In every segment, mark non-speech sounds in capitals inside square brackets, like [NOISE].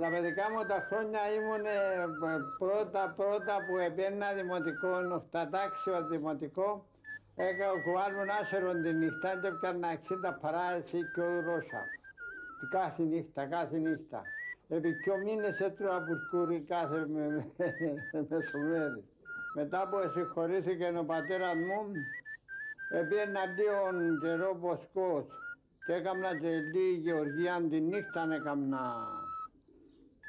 Με τα παιδικά μου τα χρόνια ήμουν ε, πρώτα πρώτα που επένα δημοτικό, οχτατάξιο δημοτικό. Έκανα κουβάλμουν άσερο τη νύχτα και έπιανα 60 παρά εσύ και ο Ρώσας. Κάθε νύχτα, κάθε νύχτα. Επί δυο μήνες έτρωα πουρκούρι κάθε με, με, [LAUGHS] μεσομέρι. Μετά που συγχωρήθηκε ο πατέρας μου, επίαινα λίγο καιρό ποσκός και έκανα και λίγη γεωργία τη νύχτα έκανα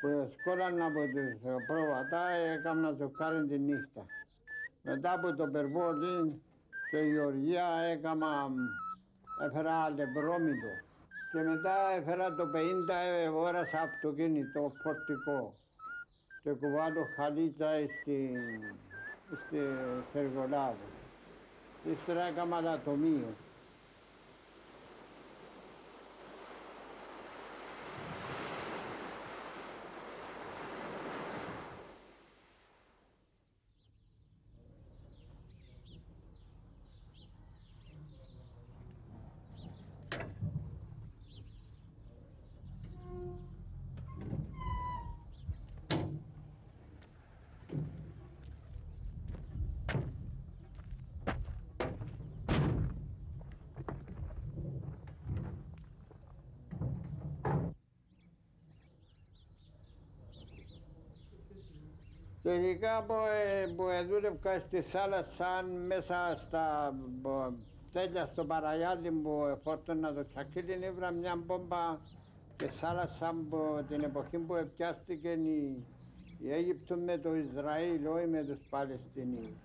που σκόραν από τις πρόβατα έκανα ζοκάρι τη νύχτα. Μετά από το περβόλι και η γεωργία έκανα, έφερα λεμπρόμητο και μετά έφερα το 50 αγόρασα αυτοκίνητο φορτικό και κουβάλω χαλίτσα στην στη Σεργολάβο. Ύστερα έκανα ανατομείο. Τελικά που, ε, που δούλευκα στη θάλασσα μέσα στα τέλεια στο παραγιάλι που φόρτωνα το τσακίτι ήβρα μια μπόμπα και θάλασσα που την εποχή που πιάστηκε η, η Αίγυπτο με το Ισραήλ, όχι με τους Παλαιστινίους.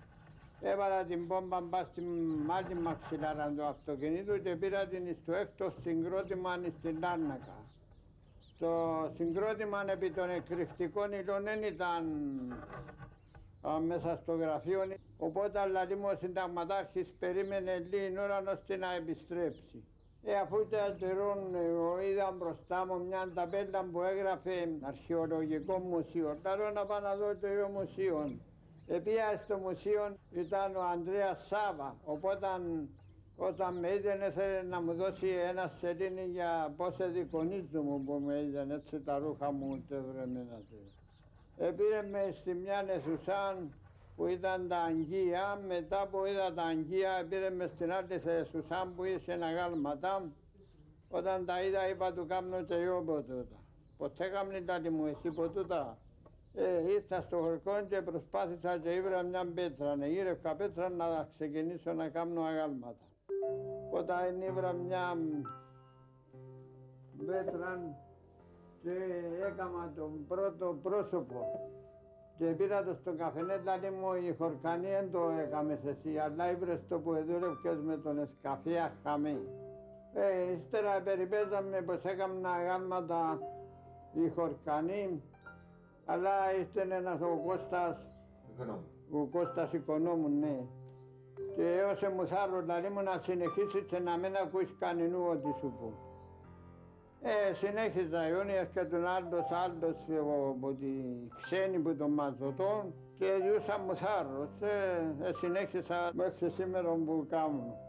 Έβαλα την μπόμπα μπα στην άλλη μαξιλάρα του αυτοκινήτου και πήρα την στο έκτος συγκρότημα στην Λάρνακα. Το συγκρότημα επί των εκρηκτικών υλών δεν ήταν α, μέσα στο γραφείο, οπότε δηλαδή μου ο συνταγματάρχης περίμενε λίγη ώρα ώστε να επιστρέψει. Ε, αφού ήταν τερών, εγώ είδα μπροστά μου μια ταπέλα που έγραφε αρχαιολογικό μουσείο. Λέω να πάω να δω το ίδιο μουσείο. Επία στο μουσείο ήταν ο Ανδρέας Σάβα, οπότε όταν με είδε ήθελε να μου δώσει ένα σελήνη για πώς μου που με είδε έτσι τα ρούχα μου τευρεμένα. Επήρε με στη μια αιθουσά που ήταν τα αγγεία, μετά που είδα τα αγγεία πήρε με στην άλλη αιθουσά που είχε ένα γάλματα. Όταν τα είδα είπα του κάμνω και εγώ από τούτα. Ποτέ κάμνει τα μου εσύ από τούτα. Ε, ήρθα στο χωρικό και προσπάθησα και ήβρα μια πέτρα. Ναι, γύρευκα πέτρα να ξεκινήσω να κάνω αγάλματα. Όταν ήβρα μια πέτρα και έκανα τον πρώτο πρόσωπο και πήρα το στον καφενέ, δηλαδή μου η χορκανή δεν το έκαμες εσύ, αλλά ήβρες το που δούλευκες με τον εσκαφία χαμή. Ε, ύστερα περιπέζαμε πως έκανα γάλματα η χορκανή, αλλά ήρθε ένας ο Κώστας, ο Κώστας Οικονόμου, ναι. Και έως μου θάρρω, δηλαδή μου να συνεχίσεις και να μην ακούεις κανενού ό,τι σου πω. Ε, συνέχιζα Ιούνιας και τον άλλος άλλος από τη ξένη που τον μαζωτών και ζούσα μου θάρρος. Ε, ε, συνέχισα μέχρι σήμερα που κάνω.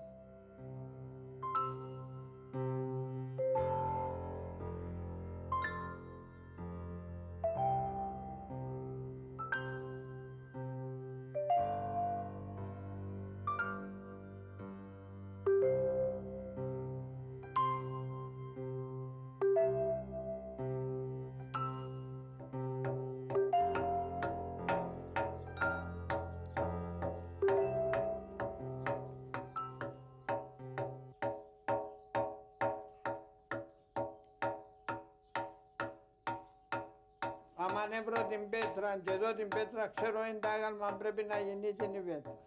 Αν έβρω την πέτρα και εδώ την πέτρα ξέρω είναι τάγαλμα πρέπει να γίνει την η πέτρα.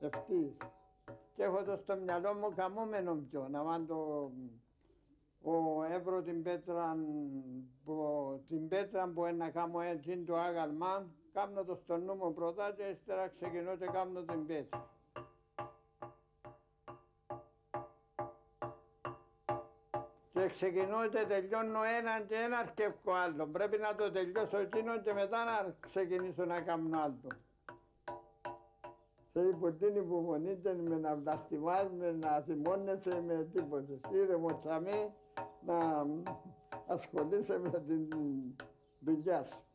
Ευτής. Και έχω το στο μυαλό μου καμούμενο πιο, να βάλω το... Ο έβρω την πέτρα, που, την πέτρα που να κάνω έτσι το άγαλμα, κάνω το στο νου μου πρώτα και ύστερα ξεκινώ και κάνω την πέτρα. Και ξεκινώ και τελειώνω έναν και ένα αρκεύκο άλλο. Πρέπει να το τελειώσω εκείνο και μετά να ξεκινήσω να κάνω άλλο. Θέλει την υπομονή με να βλαστημάς, με να θυμώνεσαι με τίποτε. Ήρεμο τσαμί να ασχολείσαι με την δουλειά σου.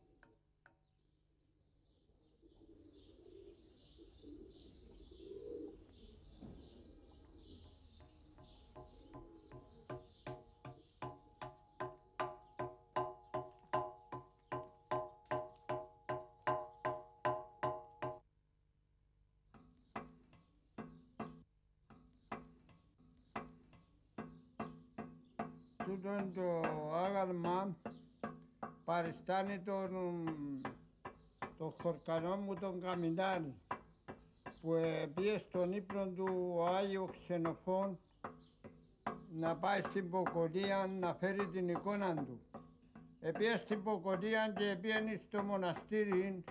Τούτο είναι το άγαλμα παριστάνει τον, το χορκανό μου τον Καμινάρη που πήγε στον ύπνο του ο Άγιο Ξενοφών να πάει στην Ποκολία να φέρει την εικόνα του. Επίε στην Ποκολία και πήγαινε στο μοναστήρι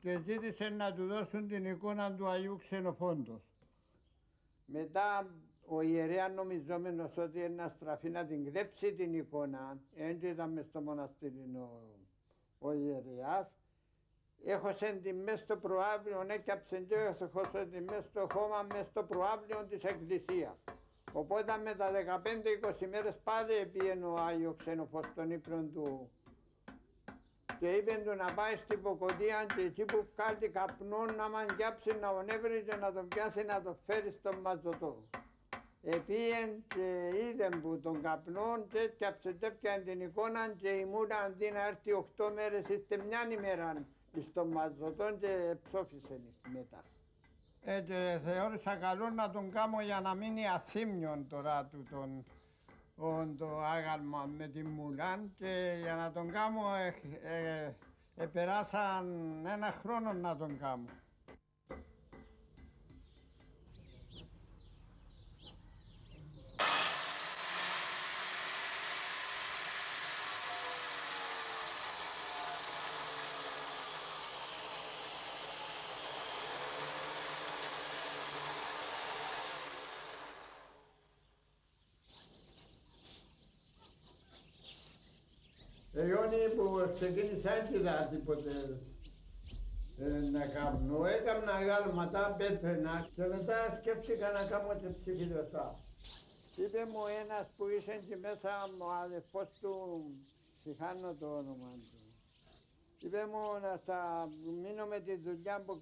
και ζήτησε να του δώσουν την εικόνα του Αγίου Ξενοφόντος. Μετά ο ιερέας νομιζόμενος ότι είναι να στραφεί να την κλέψει την εικόνα, έτσι ήταν μες στο μοναστήρι ο, ο ιερέας, έχωσε την μες στο προάβλιο, έκαψε και έχωσε την μες στο χώμα, μες στο προάβλιο της εκκλησίας. Οπότε με τα 15-20 μέρες πάλι πήγαινε ο Άγιος Ξένοφος στον ύπνο του και είπε του να πάει στην Ποκοντία και εκεί που κάτι καπνό να μαγκιάψει να ονεύρει και να τον πιάσει να τον φέρει στον μαζωτό. Επίεν και είδε που τον καπνό και ψετέπιαν την εικόνα και η μούρα αντί να έρθει 8 μέρες είστε μια ημέρα στο μαζωτό και ψόφισε μετά. Ε, και θεώρησα καλό να τον κάνω για να μείνει αθύμιον τώρα του τον, το άγαλμα με τη μουλάν και για να τον κάνω ε, ε, ε, περάσαν ένα χρόνο να τον κάνω. Αιώνι που ξεκίνησα έτσι είδα τίποτε ε, να κάνω. Έκανα γάλματα πέτρινα και μετά σκέφτηκα να κάνω και ψηφιδωτά. Είπε μου ένας που είσαι εκεί μέσα, ο αδερφός του, συχάνω το όνομα του. Είπε μου να στα μείνω με τη δουλειά που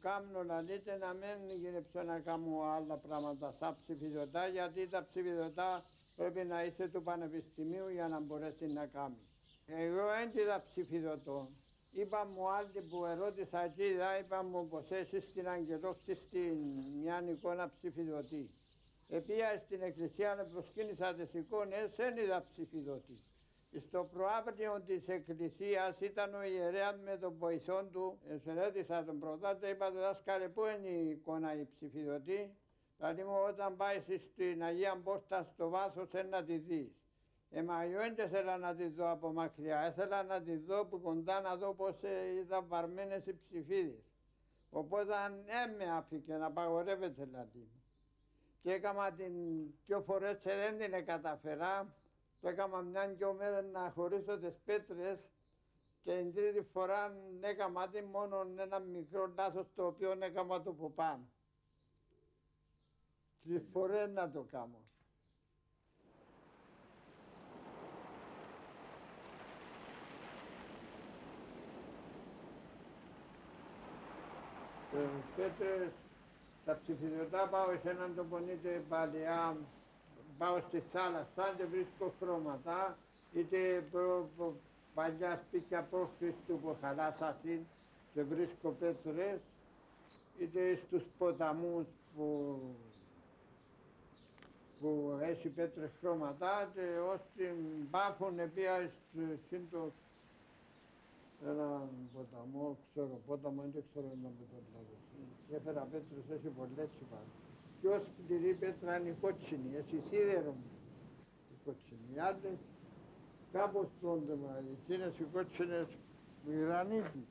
κάνω, να δείτε να μην γίνεψω να κάνω άλλα πράγματα σαν ψηφιδωτά, γιατί τα ψηφιδωτά πρέπει να είσαι του πανεπιστημίου για να μπορέσεις να κάνεις. Εγώ δεν είδα ψηφιδωτό. Είπα μου άλλη που ερώτησα εκεί, είπα μου πως εσύ στην Αγγελόχτη στην μια εικόνα ψηφιδωτή. Επία στην εκκλησία να προσκύνησα τις εικόνες, δεν είδα ψηφιδωτή. Στο προαύριο της εκκλησίας ήταν ο ιερέας με τον βοηθό του, εσαιρέτησα τον πρώτα και είπα δάσκαλε πού είναι η εικόνα η ψηφιδωτή; Δηλαδή μου όταν πάει στην Αγία Πόρτα στο βάθος να τη δεις. Ε, μα εγώ δεν ήθελα να τη δω από μακριά, ήθελα να τη δω από κοντά να δω πώς ε, ήταν βαρμένες οι ψηφίδες. Οπότε δεν με άφηκε να απαγορεύεται δηλαδή. Και έκανα την δυο φορές και δεν την καταφερά. Το έκανα μια δυο μέρες να χωρίσω τις πέτρες και την τρίτη φορά έκανα την μόνο ένα μικρό λάθος το οποίο έκανα το από πάνω. Τρεις φορές να το κάνω. Πέτρες, τα ψηφιδωτά πάω σε έναν το πονείτε παλιά, πάω στη θάλασσα και βρίσκω χρώματα, είτε προ, προ, παλιά σπίτια προ Χριστού που χαλάσασαν και βρίσκω πέτρες, είτε στους ποταμούς που, που έχει πέτρες χρώματα και ως την πάφων επία στο έναν ποταμό, ξέρω ποταμό, δεν ξέρω να με το Και Έφερα πέτρες, έχει πολλές πάνω. Πιο σκληρή πέτρα είναι η κότσινη, έχει σίδερο η κότσινη. Οι άλλες κάπως μα εκείνες οι κότσινες γρανίτης.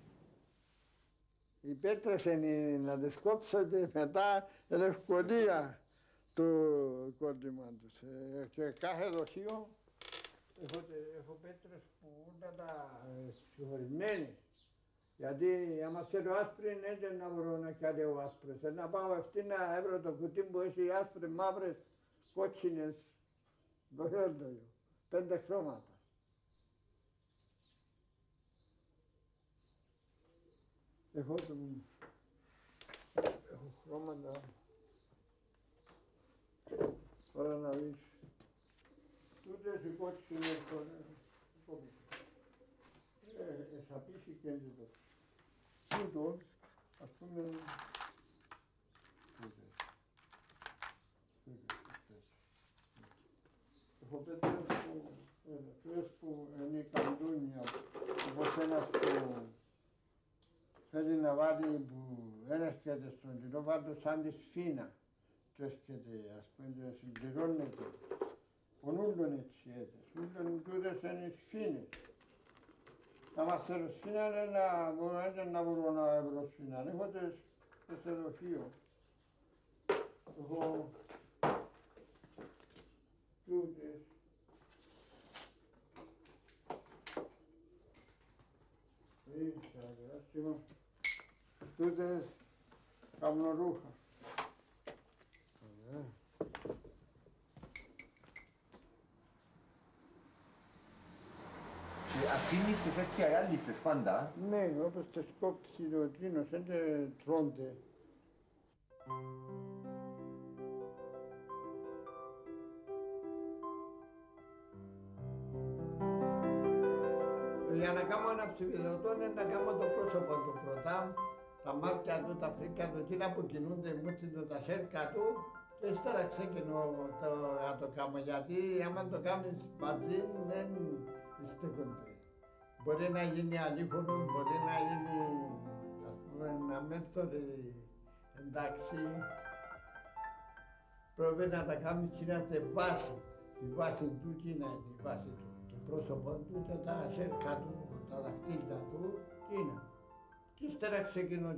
Οι πέτρες είναι να τις κόψω και μετά ευκολία το κόλλημα τους. Ε, και κάθε δοχείο έχω, έχω πέτρες που ήταν τα συγχωρημένες. Γιατί άμα θέλω άσπρη είναι να βρω να καλέω άσπρες. Να πάω αυτή να έβρω το κουτί που έχει άσπρες, μαύρες, κότσινες Το χέρι Πέντε χρώματα. Έχω το... Έχω χρώματα. Τώρα να δεις. Τούτες οι κότσινες είναι Ε, εσαπίσει και το. Τούτο, ας πούμε, Έχω πέτρες που, ε, που είναι καντούνια, όπως ένας που θέλει να βάλει που δεν έρχεται στον κοινό, βάλει σαν της σφίνα και έρχεται, ας πούμε, και συμπληρώνεται. Πονούλων έτσι έτσι, ούλων τούτες είναι σφίνες. Να μας σφίνα είναι να μπορούν να μπορούν να βρω σφίνα. Έχω τις σε δοχείο. Έχω τούτες. Ήρθα, διάστημα. Τούτες καμνορούχα. Και αφήνεις τις έτσι αγάλιστες πάντα. Ναι, όπως τις κόψει ο τρίνος, δεν τρώνται. Για να κάνω ένα ψηφιδωτό είναι να κάνω το πρόσωπο του πρώτα, τα μάτια του, τα φρύκια του, εκείνα που κινούνται οι μούτσοι του, τα σέρκα του και ύστερα ξεκινώ το, να το κάνω γιατί άμα το κάνεις μαζί δεν στέκονται. Μπορεί να γίνει αλήφορο, μπορεί να γίνει ας πούμε να μέθοδο εντάξει. Πρέπει να τα κάνεις και να βάση, η βάση του τι είναι η βάση του πρόσωπο του και τα σέρκα του, τα δαχτύλια του και είναι. Και ύστερα ξεκινώ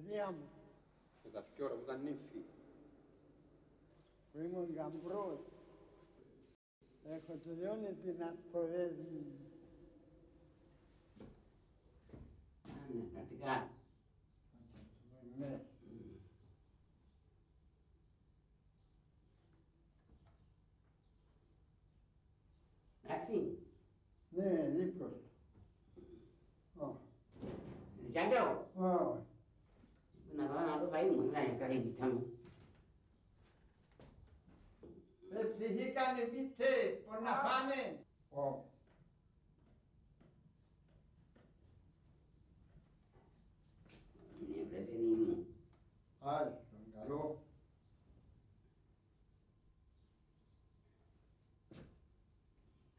Και βάλω ψηφίδες όπου θέλει πάλι ύστερα. Κυρία μου. Με τα ώρα που ήταν νύφη. Που ήμουν γαμπρός. Έχω τελειώνει την ασπορέζη. Ναι, πρακτικά. Ναι. Εντάξει. Ναι, δίπλος. Κι άλλο. Όχι. Να πάω να το φαΐ μου, να είναι καλή πίτα μου. Ε, ψυχή κάνει πίτσες, πώς να πάνε. Όχι. Ναι, βρε παιδί μου. Άριστον, καλό.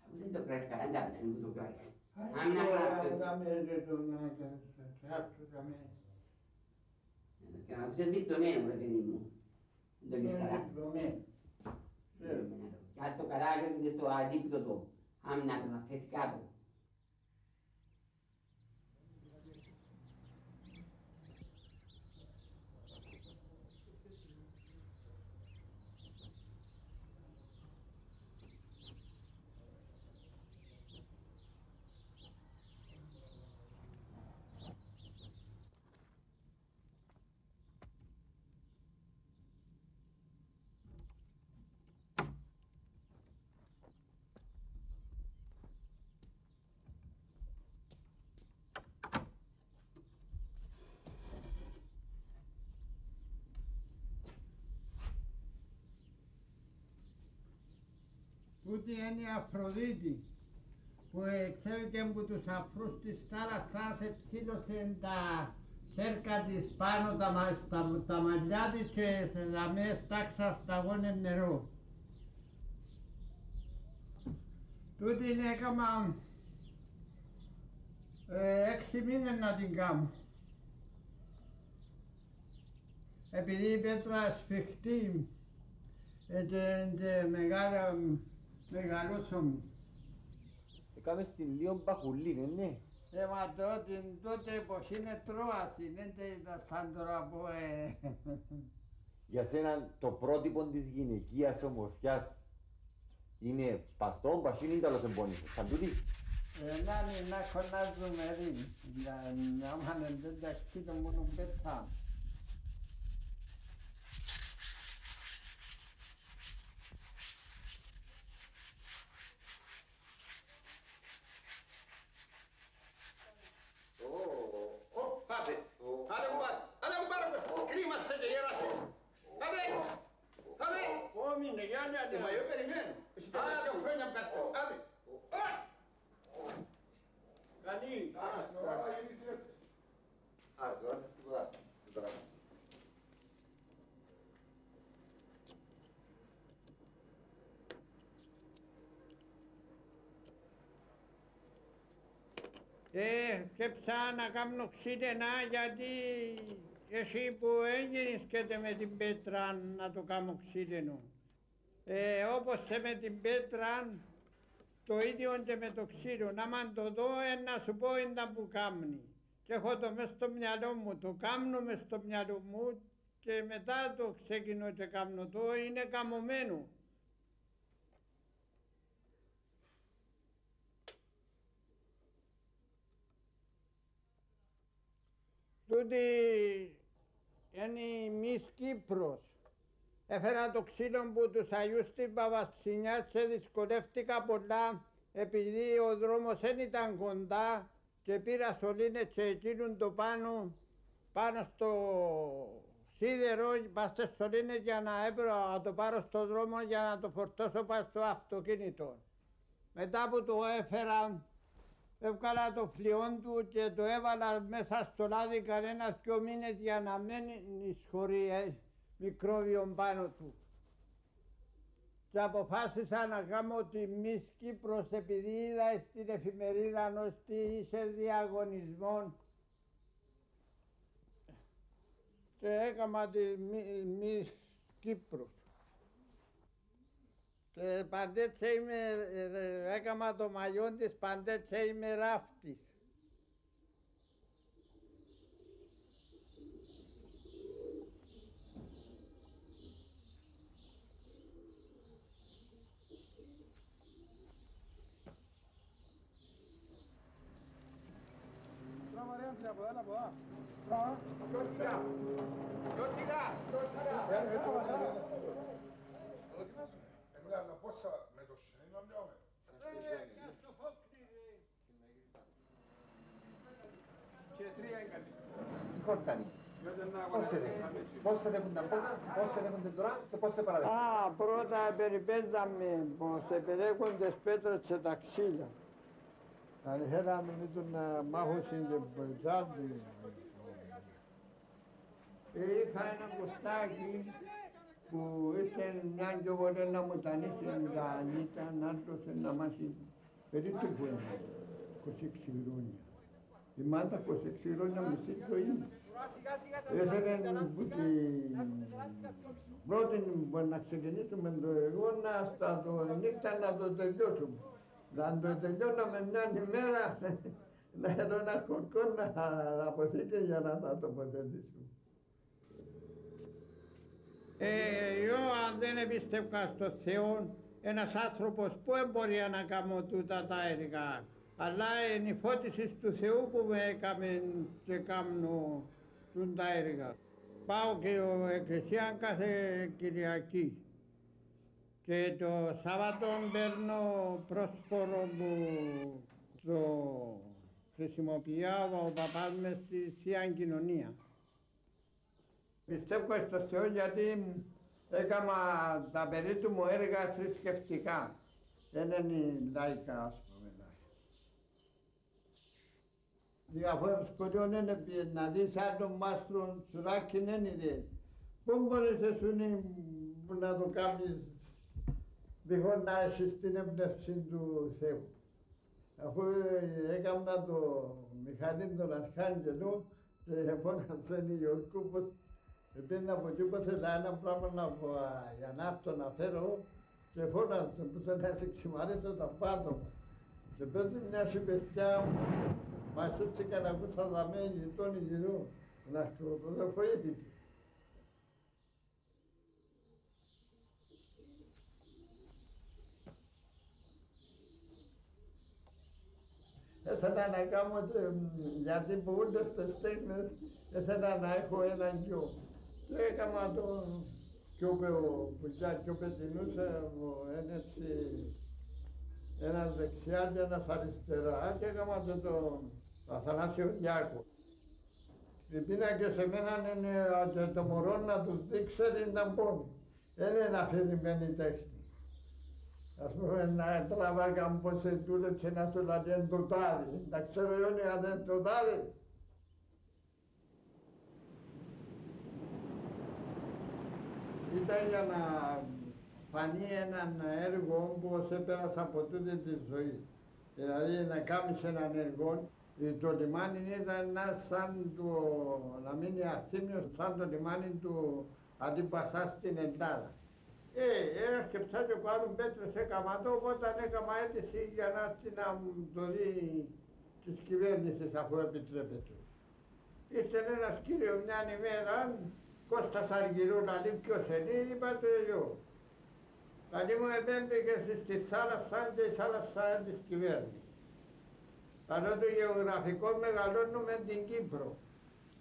Αφού δεν το κράτης καλά, εντάξει, δεν το κράτης. Αν να κάνουμε το να κάνουμε. Αφού δεν διπλωμένο, βρε παιδί μου. Δεν το λες καλά. Διπλωμένο. Κι ας το καλά και στο αντίπτωτο. Άμυνα του να πέσει κάτω. Τούτη είναι η Αφροδίτη που εξέβηκε από τους αφρούς της θάλασσας εψήλωσε τα σέρκα της πάνω τα, μα- τα, τα μαλλιά της και σε δαμές τάξα σταγόνε νερό. Τούτη είναι έκαμα ε, έξι μήνες να την κάνω. Επειδή η πέτρα σφιχτή ε, και, και μεγάλα, μεγαλώσουν. Έκαμε στην λίγο μπαχουλή, ναι. Ε, μα τότε, τότε εποχή είναι τρόαση, δεν ήταν σαν τώρα που ε, Για σένα το πρότυπο της γυναικείας ομορφιάς είναι παστό, πασίνι ή τέλος εμπόνισος. Σαν τούτη; ε, να είναι να κονάζουμε ρί, να, να μάνε δεν ταξίδι μόνο πέτα. Άντε, άντε κουμπάρε, άντε κουμπάρε, κρίμασε και γέρασες. Άντε, άντε. Όμινε, για να Ε, Μα εγώ περιμένω. Εσύ τέτοια χρόνια μου κάτω. Άντε. Α! Κανεί. Α, τώρα, τώρα, τώρα. Ε, και πια να κάνω ξύλινα γιατί εσύ που έγινες και με την πέτρα να το κάνω ξύλινο. Ε, όπως και με την πέτρα, το ίδιο και με το ξύλο. Να μαν το δω, ε, να σου πω είναι που κάμνει. Και έχω το μες στο μυαλό μου, το κάμνω μες στο μυαλό μου και μετά το ξεκινώ και κάμνω το, είναι καμωμένο. Τούτη είναι η Μης Κύπρος. Έφερα το ξύλο που τους Αγιούς στην Παπασχηνιά και δυσκολεύτηκα πολλά επειδή ο δρόμος δεν ήταν κοντά και πήρα σωλήνες και εκείνουν το πάνω, πάνω στο σίδερο, πας στις σωλήνες για να έπρεπε να το πάρω στο δρόμο για να το φορτώσω πάνω στο αυτοκίνητο. Μετά που το έφερα, έβγαλα το φλοιόν του και το έβαλα μέσα στο λάδι κανένας δυο μήνες για να μην εισχωρεί ε, μικρόβιο πάνω του. Και αποφάσισα να κάνω τη Μης Κύπρος επειδή είδα στην εφημερίδα ότι είσαι διαγωνισμό και έκανα τη Μη- Μης Κύπρος. Και παντέτσε είμαι, ε, έκανα το μαλλιό της, παντέτσε είμαι ράφτης. Εμένα πόσα με το σινίνο λιώμε. Και τρία είναι καλή. Τι χορκάνει. Διότι να Πώς σε δέχονται. Πώς σε δέχονται πρώτα, πώς σε δέχονται τώρα και πώς σε παραδέχονται. Α, πρώτα περιπέζαμε πως επερέχουν τις πέτρες και τα ξύλα. Αν θέλαμε με τον μάχωση και μποϊτζάντι. Είχα ένα κουστάκι που ήρθε μια και μπορεί να μου τανίσει τα ανίτα να έρθωσε να μάθει περίπου 26 χρόνια. Η μάτα 26 χρόνια μισή ζωής. Έφερε που την πρώτη που να ξεκινήσουμε το εγώ να στα το νύχτα να το τελειώσουμε. Να το τελειώναμε μια ημέρα [LAUGHS] να έρθω ένα χορκό να αποθήκε για να τα τοποθετήσουμε. Ε, εγώ αν δεν εμπιστεύκας στο Θεό, ένας άνθρωπος που μπορεί να κάνω τούτα τα έργα. Αλλά είναι η φώτιση του Θεού που με έκαμε και κάνω τα έργα. Πάω και ο εκκλησία κάθε Κυριακή. Και το Σάββατο παίρνω πρόσφορο που το χρησιμοποιεί ο παπάς μες στη Θεία Κοινωνία. Πιστεύω στο Θεό γιατί έκανα τα περίπου μου έργα θρησκευτικά. Δεν είναι λαϊκά, ας πούμε. Αφού σκοτειόν είναι να δεις άλλον μάστρο τσουράκι δεν είδες. Πού μπορείς εσύ να το κάνεις δίχως να έχεις την έμπνευση του Θεού. Αφού έκανα το μηχανή των Αρχάγγελων και φώνασε η Ιωρκού πως Πήγαινα από εκεί που ήθελα ένα πράγμα να, για να έρθω να φέρω και φώνασε που σε να σε ξημαρίσω τα πάτωμα. Και παίζει μια συμπαιδιά μου, μας σούστηκα να ακούσα δαμέ γειτόνι γυρού, να σκοτωθώ Ήθελα να κάνω, γιατί που ούτε στις τέχνες, ήθελα να έχω έναν γιο. Έκανα το πιο πουκιά, πιο πετινούσε, έτσι, ένας δεξιάς και ένας αριστεράς και έκανα το, το Αθανάσιο Γιάκο. Την πίνακε σε μένα είναι και το μωρό να τους δείξει ήταν πόνοι. Δεν είναι αφηρημένη τέχνη. Ας πούμε να τραβάγαν πως σε να σου λέει το τάδι. Τα ξέρω εγώ αν δεν το τάδι. ήταν για να φανεί έναν έργο που επέρασα από τούτη τη ζωή. Δηλαδή να κάνεις έναν έργο, το λιμάνι ήταν ένα σαν το, να μείνει αστήμιος, σαν το λιμάνι του αντίπασά στην Ελλάδα. Ε, ένα και ψάχνει ο άλλου πέτρες έκαμα το, οπότε έκαμα αίτηση για να έρθει να το δει της κυβέρνησης αφού επιτρέπεται. Ήρθε ένας κύριος μια ημέρα Κώστας Αργυρού να λέει ποιος είναι, είπα το εγώ. Δηλαδή μου επέμπηκε στη θάλασσα και η θάλασσα της κυβέρνησης. Αλλά το γεωγραφικό μεγαλώνουμε την Κύπρο.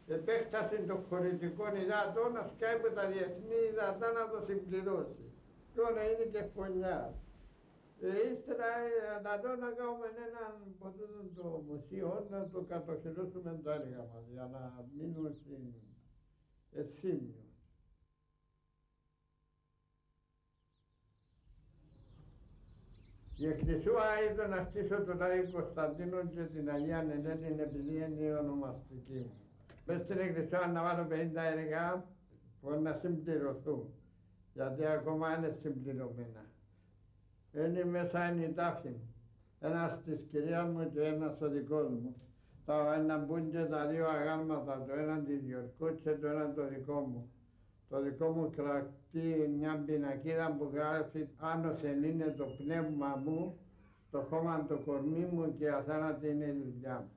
Επέκταση των χωρητικών υδάτων να σκάει από τα διεθνή υδατά να το συμπληρώσει. Τώρα να είναι και φωνιάς. Ε, ύστερα να δω να κάνουμε έναν από το μουσείο να το κατοχυρώσουμε το έργα μας για να μείνουμε στην ευθύμιο. Η Εκκλησία είδε να χτίσω τον Άγιο Κωνσταντίνο και την Αγία Νελένη επειδή είναι η ονομαστική μου. Μες στην Εκκλησία να βάλω 50 έργα που να συμπληρωθούν, γιατί ακόμα είναι συμπληρωμένα. Είναι μέσα είναι η τάφη μου. Ένας της κυρίας μου και ένας ο δικός μου τα να μπουν και τα δύο αγάλματα, το ένα τη Γιορκού και το ένα το δικό μου. Το δικό μου κρατεί μια πινακίδα που γράφει «Άνωθεν είναι το πνεύμα μου, στο χώμα το κορμί μου και αθάνατη είναι η δουλειά μου».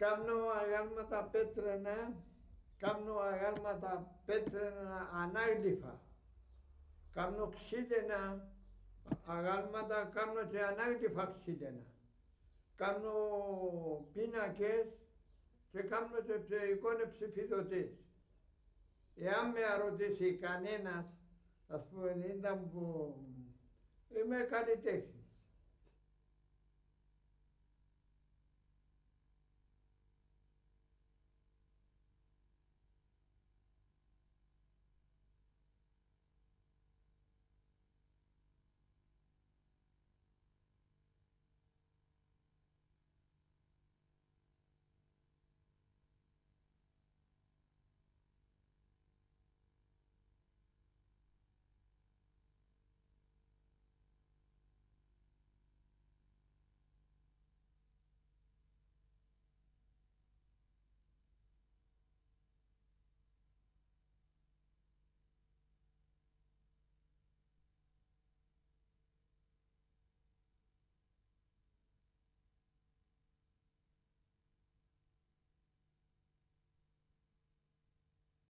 Κάνω αγάλματα πέτρενα, κάνω αγάλματα πέτρενα ανάγλυφα. Κάνω ξύλινα αγάλματα, κάνω και ανάγλυφα ξύλινα. Κάνω πίνακες και κάνω και εικόνες ψηφιδωτής. Εάν με ρωτήσει κανένας, ας πούμε, ήταν που είμαι καλλιτέχνης.